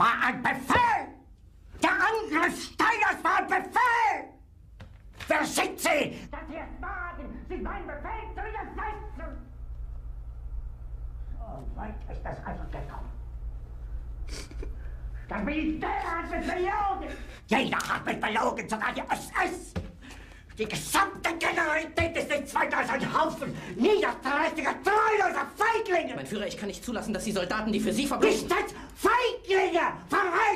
War ein Befehl! Der Angriff Steiners war ein Befehl! Wer sind Sie, dass Sie es wagen, sich meinen Befehl zu widersetzen? So weit ist das also gekommen. Das Militär hat mich belogen! Jeder hat mich belogen, sogar die SS! Die gesamte Generalität ist nichts weiter als ein Haufen niederträchtiger, treuloser Feiglinge! Mein Führer, ich kann nicht zulassen, dass die Soldaten, die für Sie verbrechen... Nicht!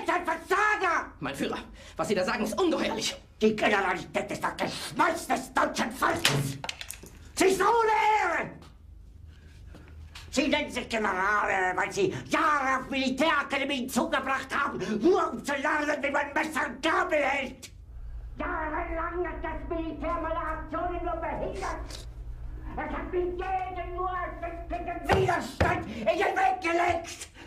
Verreiter, Versager! Mein Führer, was Sie da sagen, ist ungeheuerlich. Die Generalität ist das Geschmeiß des deutschen Volkes! Sie ist ohne Ehre! Sie nennen sich Generale, weil Sie Jahre auf Militärakademien zugebracht haben, nur um zu lernen, wie man Messer und Gabel hält! Jahrelang hat das Militär meine Aktionen nur behindert! Es hat mir jeden nur ersichtlichen Widerstand in den Weg gelegt!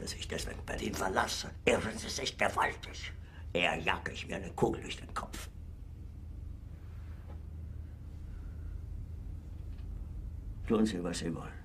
dass ich deswegen Berlin verlasse, irren Sie sich gewaltig. Eher jage ich mir eine Kugel durch den Kopf. Tun Sie, was Sie wollen.